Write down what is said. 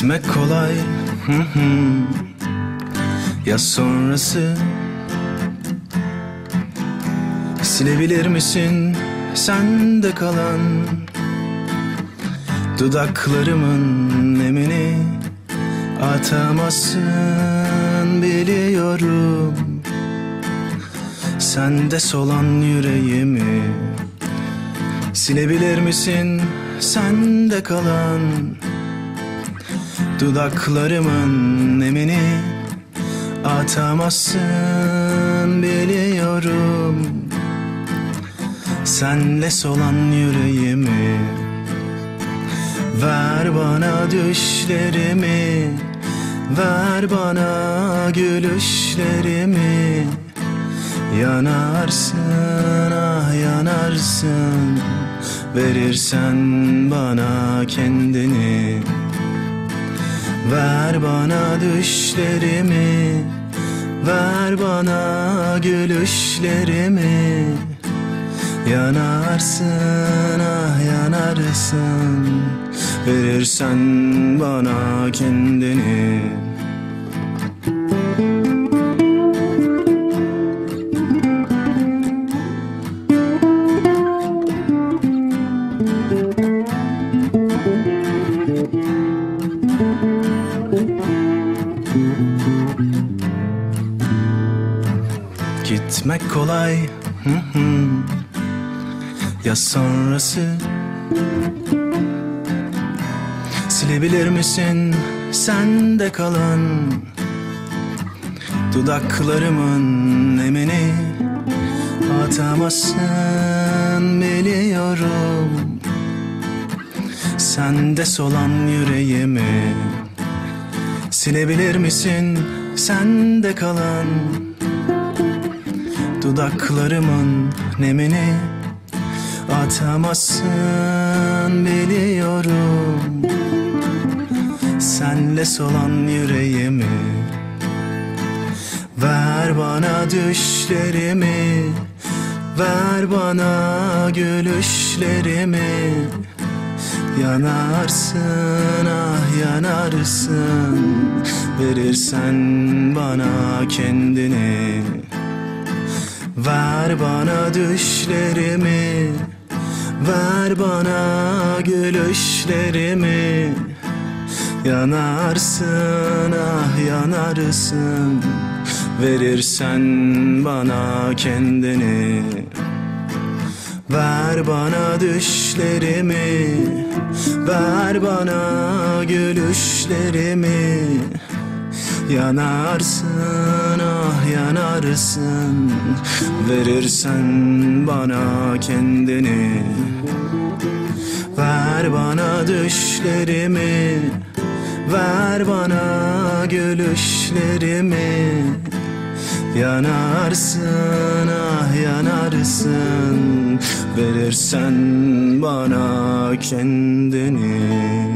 Gitmek kolay. Ya sonrası? Silebilir misin sende kalan Dudaklarımın nemini? Atamazsın biliyorum. Sende solan yüreğimi. Silebilir misin sende kalan Dudaklarımın nemini Atamazsın biliyorum. Senle solan yüreğimi Ver bana düşlerimi Ver bana gülüşlerimi. Yanarsın ah yanarsın Verirsen bana kendini Ver bana düşlerimi Ver bana gülüşlerimi. Yanarsın ah yanarsın. Verirsen bana kendini Gitmek kolay hı hı. Ya sonrası? Silebilir misin sende kalan Dudaklarımın nemini? Atamazsın biliyorum. Sende solan yüreğimi Silebilir misin sende kalan Dudaklarımın nemini? Atamazsın biliyorum. Senle solan yüreğimi. Ver bana düşlerimi. Ver bana gülüşlerimi Yanarsın ah yanarsın. Verirsen bana kendini. Ver bana düşlerimi. Ver bana gülüşlerimi. Yanarsın ah yanarsın. Verirsen bana kendini Ver bana düşlerimi Ver bana gülüşlerimi. Yanarsın ah yanarsın. Verirsen bana kendini. Ver bana düşlerimi Ver bana gülüşlerimi Yanarsın ah yanarsın. Verirsen bana kendini